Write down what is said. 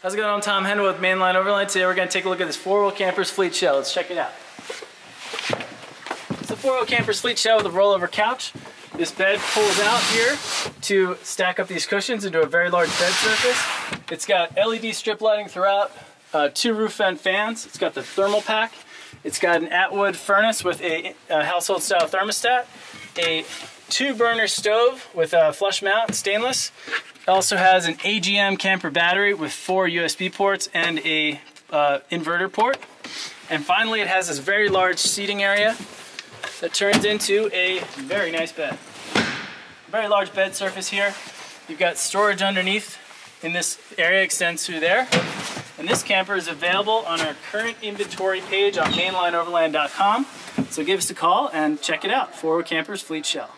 How's it going? I'm Tom Hendel with Main Line Overland. Today we're going to take a look at this four-wheel camper's fleet shell. Let's check it out. It's a four-wheel camper's fleet shell with a rollover couch. This bed pulls out here to stack up these cushions into a very large bed surface. It's got LED strip lighting throughout, uh, two roof vent fans. It's got the thermal pack. It's got an Atwood furnace with a, a household style thermostat, a two burner stove with a flush mount stainless, it also has an AGM camper battery with four USB ports and a uh, inverter port. And finally, it has this very large seating area that turns into a very nice bed. Very large bed surface here. You've got storage underneath in this area extends through there. And this camper is available on our current inventory page on mainlineoverland.com. So give us a call and check it out. Four Campers Fleet Shell.